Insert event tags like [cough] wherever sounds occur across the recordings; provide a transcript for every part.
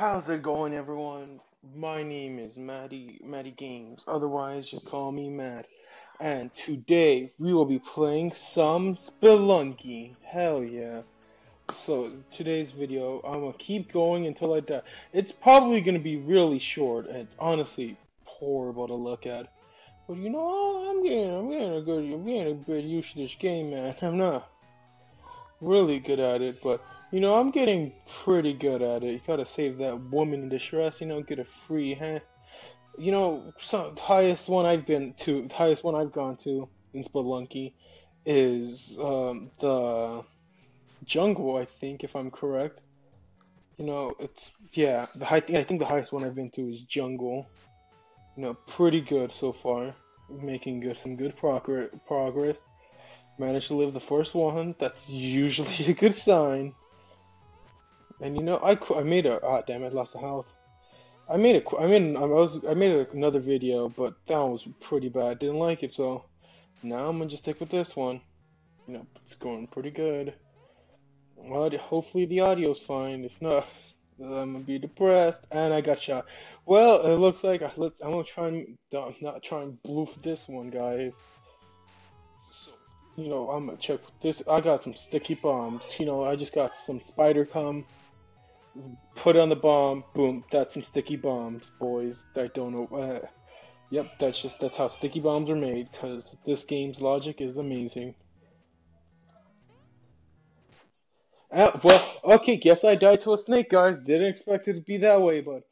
How's it going, everyone? My name is Matty, Matty Games, otherwise just call me Matt. And today we will be playing some Spelunky. Hell yeah. So, today's video, I'm gonna keep going until I die. It's probably gonna be really short and honestly horrible to look at. But you know, I'm getting, I'm getting a good, I'm getting a good use of this game, man. I'm not really good at it, but you know, I'm getting pretty good at it. You gotta save that woman in distress, you know, get a free hand. You know, some the highest one I've been to, the highest one I've gone to in Spelunky is um, the jungle, I think, if I'm correct. You know, it's yeah, the high, I think the highest one I've been to is jungle. You know, pretty good so far, making good some good progress. Progress. Managed to live the first one. That's usually [laughs] a good sign. And you know, I I made a ah damn it, lost the health. I made a I made I was I made another video, but that one was pretty bad. Didn't like it, so now I'm gonna just stick with this one. You know, it's going pretty good. Well, hopefully the audio's fine. If not, [laughs] I'm gonna be depressed. And I got shot. Well, it looks like I, let, I'm gonna try and not try and bloof this one, guys. You know, I'm gonna check this. I got some sticky bombs. You know, I just got some spider cum put on the bomb, boom, that's some sticky bombs, boys. I don't know. Uh, yep, that's just that's how sticky bombs are made. Cause this game's logic is amazing. Uh, well, okay, guess I died to a snake, guys. Didn't expect it to be that way, but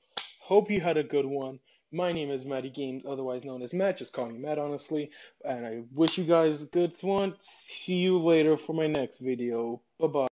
hope you had a good one. My name is Matty Games, otherwise known as Matt. Just call me Matt, honestly. And I wish you guys a good one. See you later for my next video. Bye bye.